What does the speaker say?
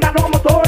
Venga, no como